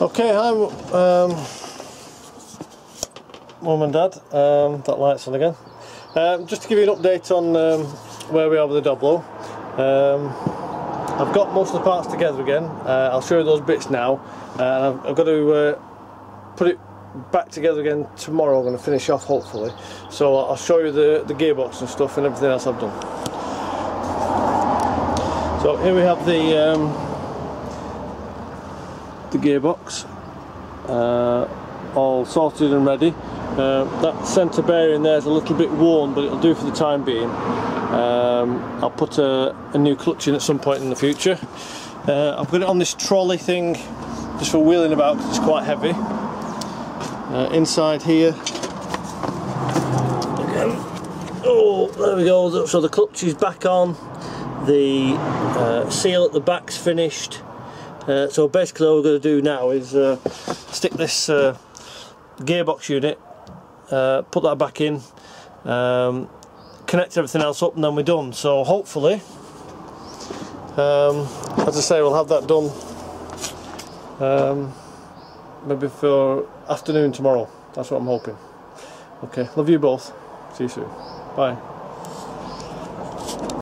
Okay, hi, um, mum and dad. Um, that light's on again. Um, just to give you an update on um, where we are with the Doblo. Um, I've got most of the parts together again. Uh, I'll show you those bits now. Uh, and I've, I've got to uh, put it back together again tomorrow. I'm going to finish off hopefully. So I'll show you the, the gearbox and stuff and everything else I've done. So here we have the um, the gearbox uh, all sorted and ready. Uh, that centre bearing there is a little bit worn but it'll do for the time being. Um, I'll put a, a, new clutch in at some point in the future. Uh, I've got it on this trolley thing just for wheeling about because it's quite heavy. Uh, inside here. Again. Oh there we go so the clutch is back on. The uh, seal at the back's finished uh, so basically all we're going to do now is uh, stick this uh, gearbox unit, uh, put that back in, um, connect everything else up and then we're done. So hopefully, um, as I say, we'll have that done um, maybe for afternoon tomorrow. That's what I'm hoping. Okay, love you both. See you soon. Bye.